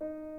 you